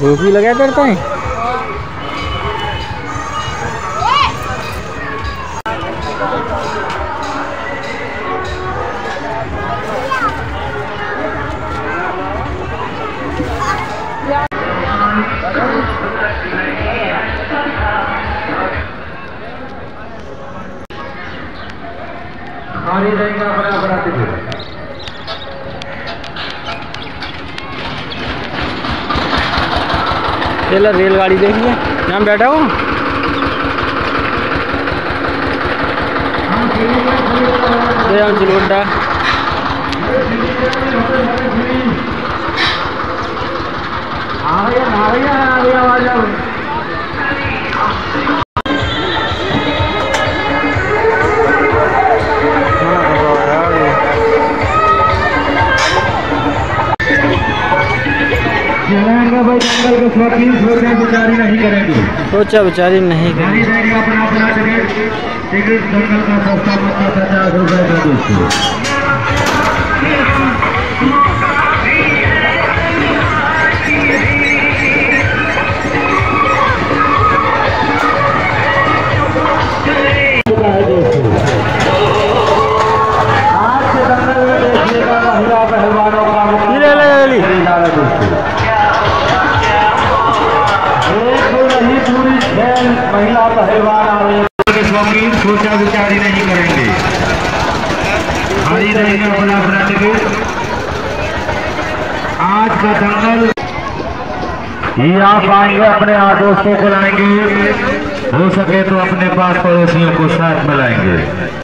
धूप भी लगा करता है रहेगा अपना अपना चलो रेलगाड़ी देखिए यहाँ बैठा हूँ। चिलोटा आ आ चलाएँगे भाई जंगल के विचारी नहीं करेंगे। सोचा विचारी नहीं करेंगे। अपना अपना टिकट टिकट जंगल का सस्ता पचास रुपए का दोस्तों महिला पहलवान आ रही है शौकीन सोचा विचारी नहीं करेंगे। हरी रहेगा अपना अपना टिकट आज का दंगल ये आप आएँगे, अपने दोस्तों को लाएँगे। हो सके तो अपने पास पड़ोसियों को साथ में लाएँगे।